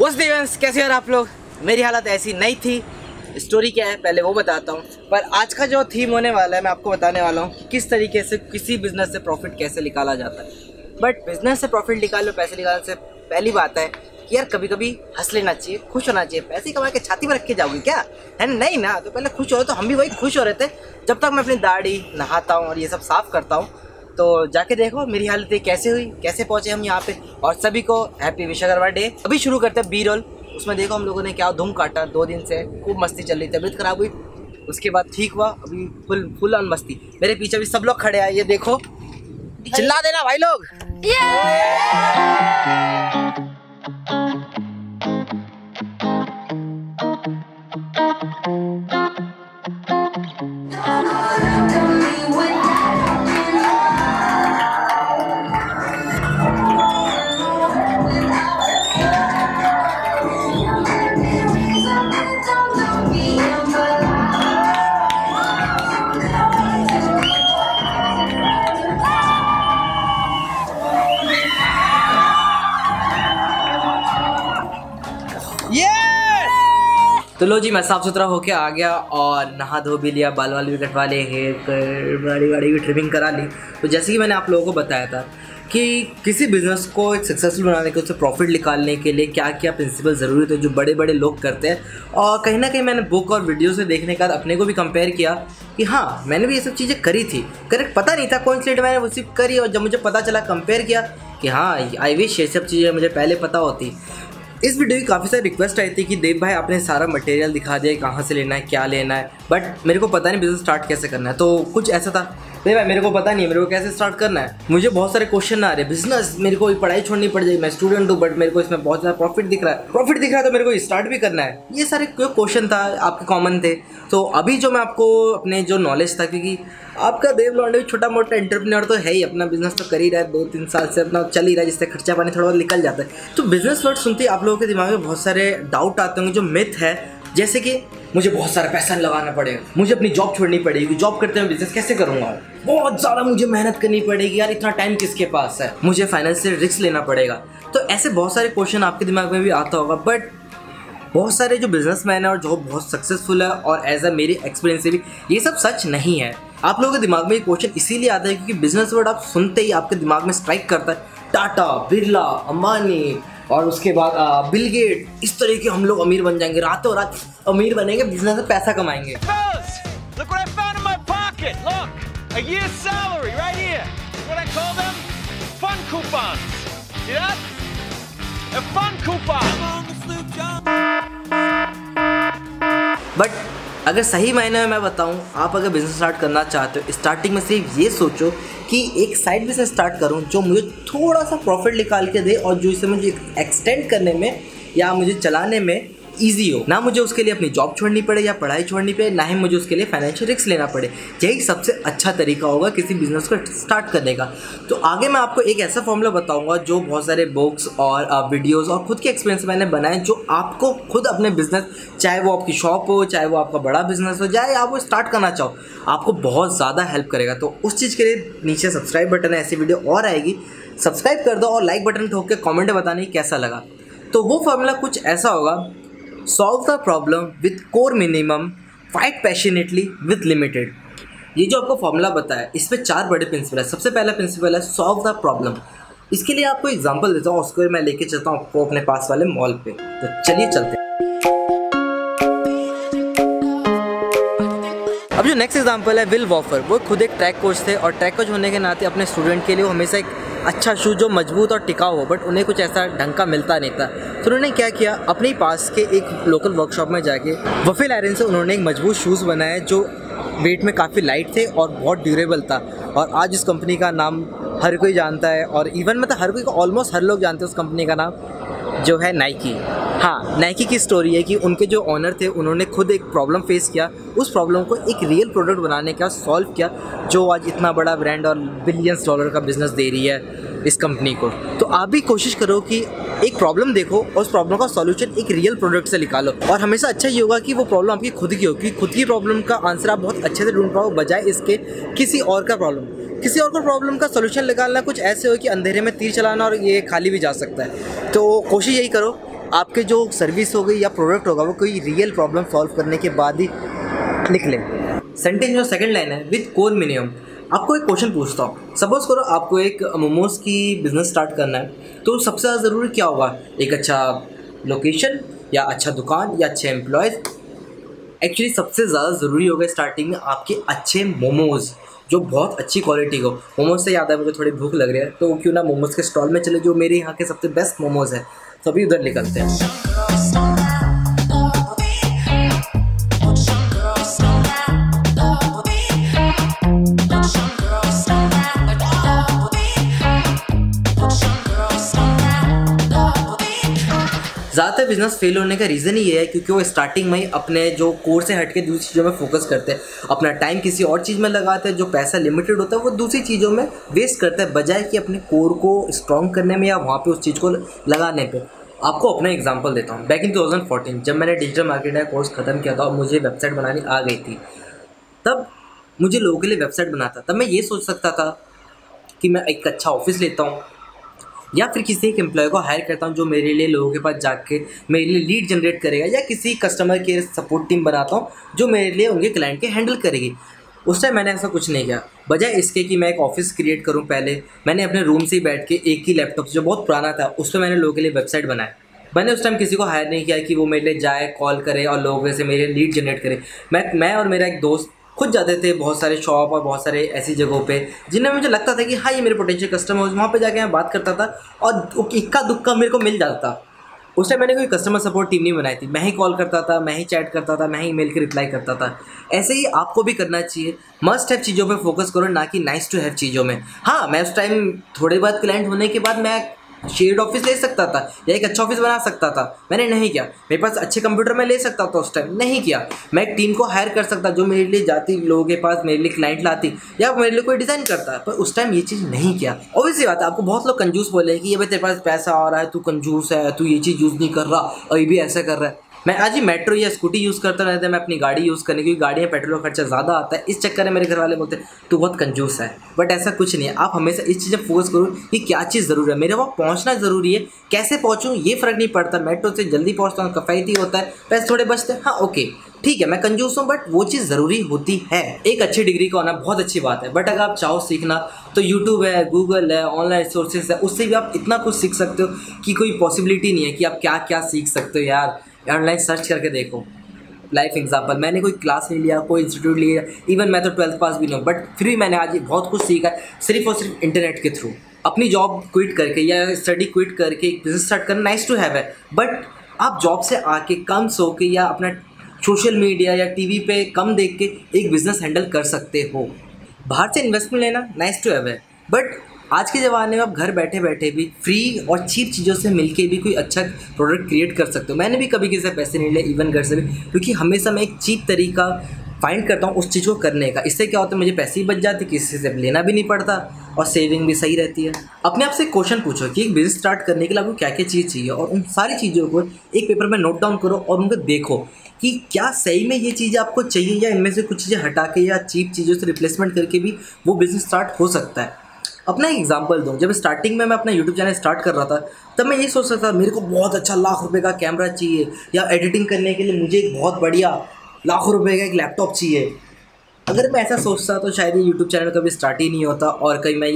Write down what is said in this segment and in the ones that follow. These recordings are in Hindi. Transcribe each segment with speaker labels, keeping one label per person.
Speaker 1: उस दिवस कैसे यार आप लोग? मेरी हालत ऐसी नहीं थी। स्टोरी क्या है? पहले वो बताता हूँ। पर आज का जो थीम होने वाला है, मैं आपको बताने वाला हूँ कि किस तरीके से किसी बिज़नेस से प्रॉफिट कैसे निकाला जाता है। बट बिज़नेस से प्रॉफिट निकाल लो, पैसे निकालने से पहली बात है कि यार कभी कभी हंस लेना चाहिए, खुश होना चाहिए। पैसे कमा के छाती में रख के जाओगे क्या? है नहीं ना? तो पहले खुश हो तो हम भी वही खुश हो रहे थे जब तक मैं अपनी दाढ़ी नहाता हूँ और ये सब साफ़ करता हूँ तो जाके देखो, मेरी हालत कैसे हुई, कैसे पहुँचे हम यहाँ पे। और सभी को हैप्पी विश्वकर्मा डे अभी शुरू करते हैं बी रोल उसमें देखो हम लोगों ने क्या धूम काटा। दो दिन से खूब मस्ती चल रही, तबीयत खराब हुई। उसके बाद ठीक हुआ, अभी फुल फुल ऑन मस्ती। मेरे पीछे भी सब लोग खड़े हैं, ये देखो। चिल्ला देना भाई लोग। तो लो जी, मैं साफ़ सुथरा होके आ गया और नहा धो भी लिया, बाल वाल भी कटवा लिए, हेयर कर गाड़ी गाड़ी की ट्रिमिंग करा ली। तो जैसे कि मैंने आप लोगों को बताया था कि किसी बिज़नेस को एक सक्सेसफुल बनाने के उससे प्रॉफिट निकालने के लिए क्या क्या प्रिंसिपल ज़रूरी थे, जो बड़े बड़े लोग करते हैं। और कहीं ना कहीं मैंने बुक और वीडियो से देखने के बाद अपने को भी कंपेयर किया कि हाँ मैंने भी ये सब चीज़ें करी थी। करेक्ट पता नहीं था कौन सी मैंने वो सिर्फ़ करी और जब मुझे पता चला कंपेयर किया कि हाँ आई विश ये सब चीज़ें मुझे पहले पता होती। इस वीडियो की काफ़ी सारी रिक्वेस्ट आई थी कि देव भाई, आपने सारा मटेरियल दिखा दिया कहाँ से लेना है, क्या लेना है। बट मेरे को पता नहीं बिज़नेस स्टार्ट कैसे करना है। तो कुछ ऐसा था। देव भाई, मेरे को पता नहीं है, मेरे को कैसे स्टार्ट करना है। मुझे बहुत सारे क्वेश्चन आ रहे बिज़नेस मेरे को पढ़ाई छोड़नी पड़ जाएगी। मैं स्टूडेंट हूँ बट मेरे को इसमें बहुत ज़्यादा प्रॉफिट दिख रहा है। प्रॉफिट दिख रहा है तो मेरे को स्टार्ट भी करना है। ये सारे क्वेश्चन था? आपके कॉमन थे। तो अभी जो मैं आपको अपने जो नॉलेज था, क्योंकि आपका देव लॉन्डे छोटा मोटा एंटरप्रेन्योर तो है ही, अपना बिज़नेस तो कर ही रहा है दो तीन साल से अपना चल ही रहा है, जिससे खर्चा पानी थोड़ा बहुत निकल जाता है। तो बिज़नेस वर्ड सुनते ही आप लोगों के दिमाग में बहुत सारे डाउट आते होंगे, जो मिथ है। जैसे कि मुझे बहुत सारा पैसा लगाना पड़ेगा। मुझे अपनी जॉब छोड़नी पड़ेगी। जॉब करते हुए बिज़नेस कैसे करूँगा? बहुत ज़्यादा मुझे मेहनत करनी पड़ेगी यार। इतना टाइम किसके पास है? मुझे फाइनेंशियल रिस्क लेना पड़ेगा। तो ऐसे बहुत सारे क्वेश्चन आपके दिमाग में भी आता होगा बट बहुत सारे जो बिजनेसमैन है और जो बहुत सक्सेसफुल है और एज अ मेरी एक्सपीरियंस से भी, ये सब सच नहीं है। आप लोगों के दिमाग में ये क्वेश्चन इसीलिए आता है क्योंकि बिज़नेस वर्ड आप सुनते ही आपके दिमाग में स्ट्राइक करता है। टाटा, बिरला, अंबानी और उसके बाद बिलगेट इस तरह के हम लोग अमीर बन जाएँगे। रातों रात अमीर बनेंगे बिज़नेस में पैसा कमाएँगे। बट अगर सही मायने में मैं बताऊँ, आप अगर बिज़नेस स्टार्ट करना चाहते हो स्टार्टिंग में सिर्फ़ ये सोचो कि एक साइड बिज़नेस स्टार्ट करूँ जो मुझे थोड़ा सा प्रॉफिट निकाल के दे और जो इसे मुझे एक्सटेंड करने में या मुझे चलाने में ईजी हो। ना मुझे उसके लिए अपनी जॉब छोड़नी पड़े या पढ़ाई छोड़नी पड़े, ना ही मुझे उसके लिए फाइनेंशियल रिस्क लेना पड़े। यही सबसे अच्छा तरीका होगा किसी बिज़नेस को स्टार्ट करने का। तो आगे मैं आपको एक ऐसा फॉर्मूला बताऊँगा जो बहुत सारे बुक्स और वीडियोस और खुद के एक्सपीरियंस मैंने बनाए, जो आपको खुद अपने बिज़नेस चाहे वो आपकी शॉप हो, चाहे वो आपका बड़ा बिज़नेस हो, चाहे आप वो स्टार्ट करना चाहो, आपको बहुत ज़्यादा हेल्प करेगा। तो उस चीज़ के लिए नीचे सब्सक्राइब बटन है, ऐसी वीडियो और आएगी। सब्सक्राइब कर दो और लाइक बटन ठोक के कॉमेंट बताने कैसा लगा। तो वो फॉर्मूला कुछ ऐसा होगा solve the problem with core minimum fight passionately with limited ये जो आपको फॉर्मूला बताया, इस पर चार बड़े प्रिंसिपल है। सबसे पहला प्रिंसिपल है सॉल्व द प्रॉब्लम इसके लिए आपको एग्जांपल देता हूँ, उसको मैं लेके चलता हूँ आपको अपने पास वाले मॉल पे। तो चलिए चलते हैं। अब जो नेक्स्ट एग्जांपल है विल वॉफर वो खुद एक ट्रैक कोच थे और ट्रैक कोच होने के नाते अपने स्टूडेंट के लिए वो हमेशा एक अच्छा शूज़ जो मज़बूत और टिकाऊ हो बट उन्हें कुछ ऐसा ढंग का मिलता नहीं था। तो उन्होंने क्या किया? अपने पास के एक लोकल वर्कशॉप में जाके वफिल आयरन से उन्होंने एक मज़बूत शूज़ बनाया जो वेट में काफ़ी लाइट थे और बहुत ड्यूरेबल था। और आज इस कंपनी का नाम हर कोई जानता है और इवन मतलब हर कोई ऑलमोस्ट हर लोग जानते हैं उस कंपनी का नाम, जो है नाइकी हाँ नाइकी की स्टोरी है कि उनके जो ऑनर थे, उन्होंने खुद एक प्रॉब्लम फेस किया। उस प्रॉब्लम को एक रियल प्रोडक्ट बनाने का सॉल्व किया, जो आज इतना बड़ा ब्रांड और बिलियंस डॉलर का बिज़नेस दे रही है इस कंपनी को। तो आप भी कोशिश करो कि एक प्रॉब्लम देखो और उस प्रॉब्लम का सॉल्यूशन एक रियल प्रोडक्ट से निकालो। और हमेशा अच्छा ये होगा कि वो प्रॉब्लम आपकी खुद की हो क्योंकि खुद की प्रॉब्लम का आंसर आप बहुत अच्छे से ढूंढ पाओ, बजाय इसके किसी और का प्रॉब्लम किसी और को प्रॉब्लम का सोल्यूशन निकालना कुछ ऐसे हो कि अंधेरे में तीर चलाना और ये खाली भी जा सकता है। तो कोशिश यही करो, आपके जो सर्विस हो गई या प्रोडक्ट होगा, वो कोई रियल प्रॉब्लम सॉल्व करने के बाद ही निकले। सेंटेंस जो सेकंड लाइन है विथ कोर मिनिमम आपको एक क्वेश्चन पूछता हूँ। सपोज़ करो आपको एक मोमोज की बिज़नेस स्टार्ट करना है तो सबसे ज़्यादा ज़रूरी क्या होगा? एक अच्छा लोकेशन या अच्छा दुकान या अच्छे एम्प्लॉयज़ एक्चुअली सबसे ज़्यादा ज़रूरी होगा स्टार्टिंग में आपके अच्छे मोमोज़ जो बहुत अच्छी क्वालिटी हो। मोमोज से याद है, मुझे थोड़ी भूख लग रही है तो क्यों ना मोमोज के स्टॉल में चले, जो मेरे यहाँ के सबसे बेस्ट मोमोज है। सभी उधर निकलते हैं। ज़्यादातर बिज़नेस फेल होने का रीज़न ही ये है क्योंकि वो स्टार्टिंग में ही अपने जो कोर से हट के दूसरी चीज़ों में फोकस करते हैं। अपना टाइम किसी और चीज़ में लगाते हैं, जो पैसा लिमिटेड होता है, वो दूसरी चीज़ों में वेस्ट करते हैं, बजाय कि अपने कोर को स्ट्रॉन्ग करने में या वहाँ पर उस चीज़ को लगाने पर आपको अपना एग्ज़ाम्पल देता हूँ। बैक इन टू जब मैंने डिजिटल मार्केटिंग का कोर्स ख़त्म किया था और मुझे वेबसाइट बनानी आ गई थी, तब मुझे लोगों के लिए वेबसाइट बनाता तब मैं ये सोच सकता था कि मैं एक अच्छा ऑफ़िस लेता हूँ या फिर किसी एक एम्प्लॉय को हायर करता हूँ जो मेरे लिए लोगों के पास जाके मेरे लिए लीड जनरेट करेगा या किसी कस्टमर केयर सपोर्ट टीम बनाता हूँ जो मेरे लिए उनके क्लाइंट के हैंडल करेगी। उस टाइम मैंने ऐसा कुछ नहीं किया। बजाय इसके कि मैं एक ऑफ़िस क्रिएट करूँ पहले, मैंने अपने रूम से ही बैठ के एक ही लैपटॉप जो बहुत पुराना था, उस पर मैंने लोगों के लिए वेबसाइट बनाया। मैंने उस टाइम किसी को हायर नहीं किया कि वो मेरे लिए जाए कॉल करे और लोगों से मेरे लीड जनरेट करे। मैं मैं और मेरा एक दोस्त खुद जाते थे बहुत सारे शॉप और बहुत सारे ऐसी जगहों पे, जिनमें मुझे लगता था कि हाँ ये मेरे पोटेंशियल कस्टमर वहाँ पे जाके मैं बात करता था और इक्का दुक्का मेरे को मिल जाता। उस टाइम मैंने कोई कस्टमर सपोर्ट टीम नहीं बनाई थी। मैं ही कॉल करता था, मैं ही चैट करता था, मैं ही मेल के रिप्लाई करता था। ऐसे ही आपको भी करना चाहिए। मस्ट हैव चीज़ों पे फोकस करो, ना कि नाइस टू हैव चीज़ों में। हाँ मैं उस टाइम थोड़े बहुत क्लाइंट होने के बाद मैं शेयर्ड ऑफ़िस ले सकता था, या एक अच्छा ऑफ़िस बना सकता था। मैंने नहीं किया। मेरे पास अच्छे कंप्यूटर में ले सकता था उस टाइम नहीं किया। मैं एक टीम को हायर कर सकता, जो मेरे लिए जाती, लोगों के पास मेरे लिए क्लाइंट लाती, या मेरे लिए कोई डिज़ाइन करता। पर उस टाइम ये चीज़ नहीं किया। ऑब्वियसली बात है, आपको बहुत लोग कंजूस बोले कि ये भाई तेरे पास पैसा आ रहा है, तू कंजूस है, तू ये चीज़ यूज़ नहीं कर रहा, अभी भी ऐसा कर रहा है। मैं आज ही मेट्रो या स्कूटी यूज़ करता रहता है, मैं अपनी गाड़ी यूज़ करने क्योंकि गाड़ी गाड़ियाँ, पेट्रोल का खर्चा ज़्यादा आता है। इस चक्कर में मेरे घर वाले बोलते हैं तो बहुत कंजूस है, बट ऐसा कुछ नहीं है। आप हमेशा इस चीज़ में फोकस करो कि क्या चीज़ ज़रूरी है। मेरे वहाँ पहुँचना ज़रूरी है। कैसे पहुँचूँ, ये फ़र्क नहीं पड़ता। मेट्रो से जल्दी पहुँचता हूँ, कफ़ायती होता है, पैसे थोड़े बचते हैं। हाँ ओके, ठीक है, मैं कंजूस हूँ, बट वो चीज़ ज़रूरी होती है। एक अच्छी डिग्री का होना बहुत अच्छी बात है। बट अगर आप चाहो सीखना तो यूट्यूब है गूगल है ऑनलाइन सोर्सेज है, उससे भी आप इतना कुछ सीख सकते हो कि कोई पॉसिबिलिटी नहीं है कि आप क्या क्या सीख सकते हो यार। ऑनलाइन सर्च करके देखो। लाइफ एग्ज़ाम्पल मैंने कोई क्लास नहीं लिया, कोई इंस्टीट्यूट लिया इवन मैं तो ट्वेल्थ पास भी नहीं हूँ बट फिर भी मैंने आज बहुत कुछ सीखा सिर्फ़ और सिर्फ़ इंटरनेट के थ्रू अपनी जॉब क्विट करके या स्टडी क्विट करके, एक बिज़नेस स्टार्ट करना नाइस टू हैव है बट आप जॉब से आके कम सो के या अपना सोशल मीडिया या टीवी पे कम देख के एक बिज़नेस हैंडल कर सकते हो। बाहर से इन्वेस्टमेंट लेना नाइस टू हैव है। बट आज के ज़माने में आप घर बैठे बैठे भी फ्री और चीप चीज़ों से मिलके भी कोई अच्छा प्रोडक्ट क्रिएट कर सकते हो। मैंने भी कभी किसी से पैसे नहीं लिए इवन घर से भी, क्योंकि हमेशा मैं एक चीप तरीका फाइंड करता हूँ उस चीज़ को करने का। इससे क्या होता है, मुझे पैसे ही बच जाते किसी से लेना भी नहीं पड़ता और सेविंग भी सही रहती है। अपने आप से क्वेश्चन पूछो कि एक बिज़नेस स्टार्ट करने के लिए आपको क्या क्या चीज़ चाहिए? और उन सारी चीज़ों को एक पेपर में नोट डाउन करो और उनको देखो कि क्या सही में ये चीज़ें आपको चाहिए या इनमें से कुछ चीज़ें हटा के या चीप चीज़ों से रिप्लेसमेंट करके भी वो बिज़नेस स्टार्ट हो सकता है। अपना एक एग्ज़ाम्पल दूँ। जब स्टार्टिंग में मैं अपना यूट्यूब चैनल स्टार्ट कर रहा था, तब मैं ये सोच रहा था, मेरे को बहुत अच्छा लाख रुपये का कैमरा चाहिए, या एडिटिंग करने के लिए मुझे एक बहुत बढ़िया लाखों रुपये का एक लैपटॉप चाहिए। अगर मैं ऐसा सोचता तो शायद ये यूट्यूब चैनल कभी स्टार्ट ही नहीं होता, और कहीं मैं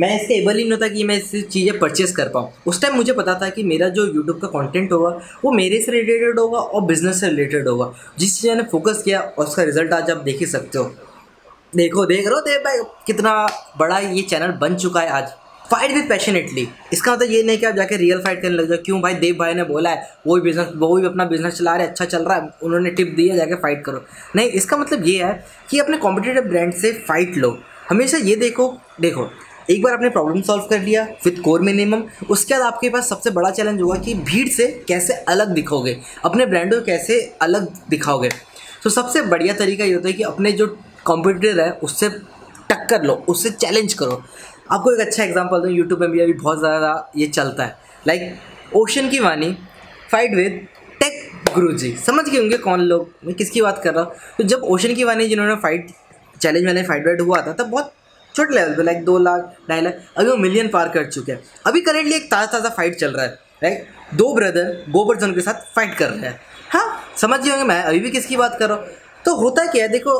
Speaker 1: मैं इससे एबल ही नहीं होता कि मैं ऐसी चीज़ें परचेस कर पाऊँ। उस टाइम मुझे पता था कि मेरा जो यूट्यूब का कंटेंट होगा, वो मेरे से रिलेटेड होगा और बिज़नेस से रिलेटेड होगा। जिस चीज़ मैंने फोकस किया, और उसका रिज़ल्ट आज आप देख ही सकते हो। देखो, देख रहे हो देव भाई, कितना बड़ा ये चैनल बन चुका है आज। फाइट विद पैशनेटली इसका मतलब ये नहीं कि आप जाके रियल फाइट करने लग जाओ, क्यों भाई देव भाई ने बोला है, वो भी बिज़नेस वो भी अपना बिज़नेस चला रहे अच्छा चल रहा है, उन्होंने टिप दी है, जाके फाइट करो। नहीं, इसका मतलब ये है कि अपने कॉम्पिटेटिव ब्रांड से फाइट लो। हमेशा ये देखो देखो, एक बार आपने प्रॉब्लम सॉल्व कर लिया विथ कोर मिनिमम उसके बाद आपके पास सबसे बड़ा चैलेंज होगा कि भीड़ से कैसे अलग दिखोगे, अपने ब्रांड को कैसे अलग दिखाओगे। तो सबसे बढ़िया तरीका ये होता है कि अपने जो कॉम्पिटिटर है उससे टक्कर लो उससे चैलेंज करो। आपको एक अच्छा एग्जांपल दूँ यूट्यूब में भी अभी बहुत ज़्यादा ये चलता है। लाइक like, ओशन की वानी फाइट विद टेक गुरु जी समझ गए होंगे कौन लोग मैं किसकी बात कर रहा हूँ? तो जब ओशन की वानी जिन्होंने फाइट चैलेंज मैंने फाइट वाइट हुआ था तब बहुत छोटे लेवल पे लाइक दो लाख ढाई लाख अभी वो मिलियन पार कर चुके हैं। अभी करेंटली एक ताज़ा ताज़ा फाइट चल रहा है। राइट दो ब्रदर गोवर्धन के साथ फाइट कर रहे हैं। हाँ समझ गए होंगे मैं अभी भी किसकी बात कर रहा हूँ? तो होता क्या है देखो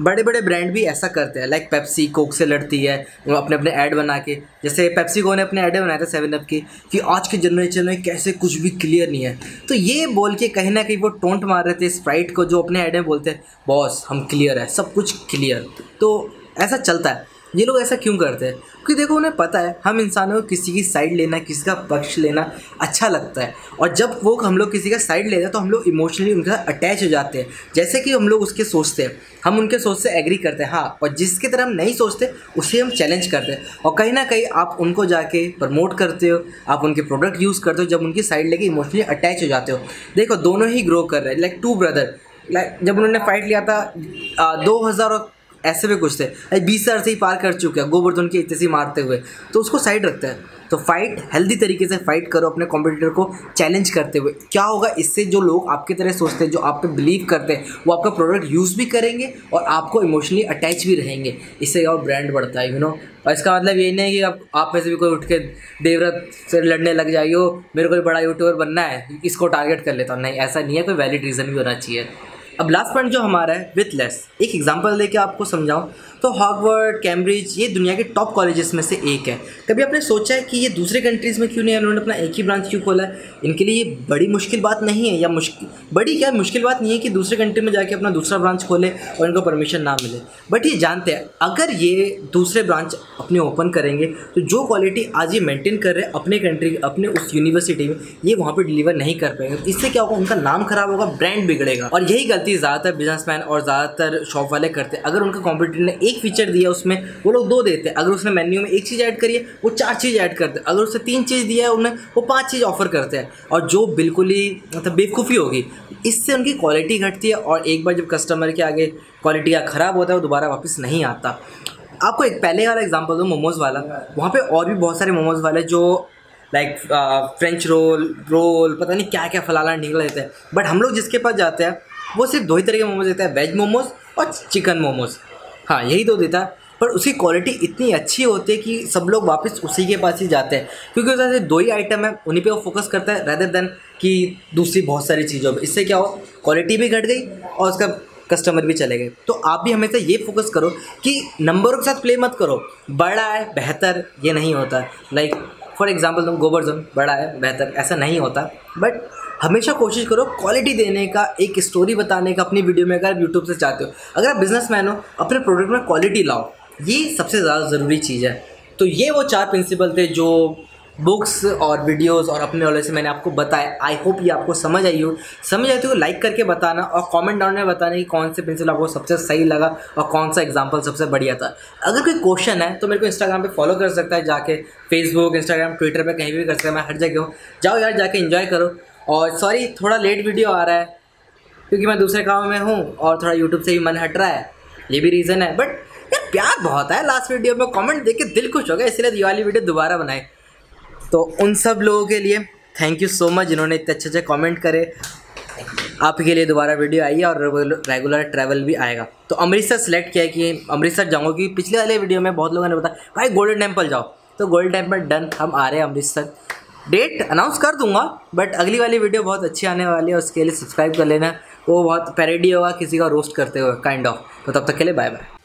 Speaker 1: बड़े बड़े ब्रांड भी ऐसा करते हैं लाइक पेप्सी कोक से लड़ती है अपने अपने ऐड बना के। जैसे पेप्सी को ने अपने ऐड बनाए थे सेवन अप के, कि आज के जनरेशन में कैसे कुछ भी क्लियर नहीं है। तो ये बोल के कहीं ना कहीं वो टोंट मार रहे थे स्प्राइट को, जो अपने ऐड में बोलते हैं, बॉस, हम क्लियर है, सब कुछ क्लियर तो ऐसा चलता है। ये लोग ऐसा क्यों करते हैं? क्योंकि देखो, उन्हें पता है, हम इंसानों को किसी की साइड लेना, किसी का पक्ष लेना अच्छा लगता है। और जब वो हम लोग किसी का साइड लेते हैं तो हम लोग इमोशनली उनके साथ अटैच हो जाते हैं। जैसे कि हम लोग उसके सोचते हैं। हम उनके सोच से एग्री करते हैं हाँ और जिसकी तरह हम नहीं सोचते, उसे हम चैलेंज करते हैं। और कहीं ना कहीं आप उनको जाके प्रमोट करते हो, आप उनके प्रोडक्ट यूज़ करते हो, जब उनकी साइड लेके इमोशनली अटैच हो जाते हो। देखो, दोनों ही ग्रो कर रहे हैं लाइक टू ब्रदर लाइक जब उन्होंने फाइट लिया था दो हज़ार ऐसे भी कुछ थे। बीस साल से ही पार कर चुके हैं। गोवर्धन की इतनी मारते हुए। तो उसको साइड रखते हैं। तो फाइट हेल्दी तरीके से फाइट करो अपने कॉम्पिटिटर को। चैलेंज करते हुए। क्या होगा, इससे जो लोग आपकी तरह सोचते हैं, जो आप पे बिलीव करते हैं, वो आपका प्रोडक्ट यूज़ भी करेंगे और आपको इमोशनली अटैच भी रहेंगे। इससे और ब्रांड बढ़ता है यू नो और इसका मतलब ये नहीं है कि अब आप में से भी कोई उठ के देवव्रत से लड़ने लग जाइए मेरे को बड़ा यूट्यूबर बनना है, इसको टारगेट कर लेता हूँ। नहीं, ऐसा नहीं है, कोई वैलिड रीज़न भी होना चाहिए। अब लास्ट पॉइंट जो हमारा है विथ लेस एक एग्जांपल लेके आपको समझाऊं। तो हॉकवर्ड कैम्ब्रिज, ये दुनिया के टॉप कॉलेजेस में से एक है। कभी आपने सोचा है कि ये दूसरे कंट्रीज़ में क्यों नहीं है? उन्होंने अपना एक ही ब्रांच क्यों खोला है? इनके लिए ये बड़ी मुश्किल बात नहीं है, या मुश्किल बड़ी क्या मुश्किल बात नहीं है कि दूसरे कंट्री में जाके अपना दूसरा ब्रांच खोले और इनको परमिशन ना मिले। बट ये जानते हैं, अगर ये दूसरे ब्रांच अपने ओपन करेंगे तो जो क्वालिटी आज ये मेंटेन कर रहे हैं अपने कंट्री अपने उस यूनिवर्सिटी में, ये वहाँ पर डिलीवर नहीं कर पाएँगे। इससे क्या होगा? उनका नाम खराब होगा ब्रांड बिगड़ेगा। और यही गलती ज़्यादातर बिजनेसमैन और ज़्यादातर शॉप वाले करते हैं। अगर उनका कॉम्पिटिटर ने एक फीचर दिया उसमें, वो लोग दो देते हैं। अगर उसने मेन्यू में एक चीज़ ऐड करी है, वो चार चीज़ ऐड करते हैं अगर उसने तीन चीज़ दिया है, उन्हें वो पाँच चीज़ ऑफ़र करते हैं। और जो बिल्कुल ही मतलब बेवकूफ़ी होगी, इससे उनकी क्वालिटी घटती है और एक बार जब कस्टमर के आगे क्वालिटी का ख़राब होता है, वो दोबारा वापस नहीं आता। आपको एक पहले वाला एग्ज़ाम्पल दो, मोमोज़ वाला। वहाँ पे और भी बहुत सारे मोमोज़ वाले जो लाइक फ्रेंच रोल रोल पता नहीं क्या क्या फलाना निकल देते हैं। बट हम लोग जिसके पास जाते हैं, वो सिर्फ़ दो ही तरह के मोमोज देता है। वेज मोमोज और चिकन मोमोज। हाँ यही तो देता है। पर उसकी क्वालिटी इतनी अच्छी होती है कि सब लोग वापस उसी के पास ही जाते हैं। क्योंकि उससे दो ही आइटम है, उन्हीं पे वो फोकस करता है रदर देन कि दूसरी बहुत सारी चीज़ों पर इससे क्या हो क्वालिटी भी घट गई और उसका कस्टमर भी चले गए। तो आप भी हमेशा ये फोकस करो कि नंबरों के साथ प्ले मत करो। बड़ा है, बेहतर, ये नहीं होता। लाइक फॉर एग्ज़ाम्पल तुम गोवर्धन बड़ा है, बेहतर, ऐसा नहीं होता। बट हमेशा कोशिश करो क्वालिटी देने का, एक स्टोरी बताने का अपनी वीडियो में अगर आप यूट्यूब से चाहते हो। अगर आप बिज़नेस मैन हो, अपने प्रोडक्ट में क्वालिटी लाओ। ये सबसे ज़्यादा ज़रूरी चीज़ है। तो ये वो चार प्रिंसिपल थे जो बुक्स और वीडियोस और अपने वाले से मैंने आपको बताया आई होप ये आपको समझ आई हो। समझ आई तो लाइक करके बताना और कमेंट डाउन में बताना कि कौन से पेंसिल आपको सबसे सही लगा और कौन सा एग्जांपल सबसे बढ़िया था। अगर कोई क्वेश्चन है तो मेरे को इंस्टाग्राम पे फॉलो कर सकता है जाके। फेसबुक इंस्टाग्राम ट्विटर पर कहीं भी कर सकता है। मैं हर जगह हूँ। जाओ यार, जाके इन्जॉय करो। और सॉरी थोड़ा लेट वीडियो आ रहा है, क्योंकि मैं दूसरे काम में हूँ और थोड़ा यूट्यूब से भी मन हट रहा है, ये भी रीज़न है। बट यार, प्यार बहुत है लास्ट वीडियो में कमेंट देख के दिल खुश हो गया, इसलिए दिवाली वीडियो दोबारा बनाए तो उन सब लोगों के लिए थैंक यू सो मच जिन्होंने इतने अच्छे अच्छे कमेंट करे। आपके लिए दोबारा वीडियो आई है और रेगुलर ट्रैवल भी आएगा। तो अमृतसर सेलेक्ट किया कि अमृतसर जाऊँगा, क्योंकि पिछले वाले वीडियो में बहुत लोगों ने बताया, भाई गोल्डन टेंपल जाओ। तो गोल्डन टेंपल डन हम आ रहे हैं अमृतसर। डेट अनाउंस कर दूँगा बट अगली वाली वीडियो बहुत अच्छी आने वाली है, उसके लिए सब्सक्राइब कर लेना। वो बहुत पैरेडी होगा, किसी का रोस्ट करते हुए काइंड ऑफ़ तो तब तक के लिए बाय बाय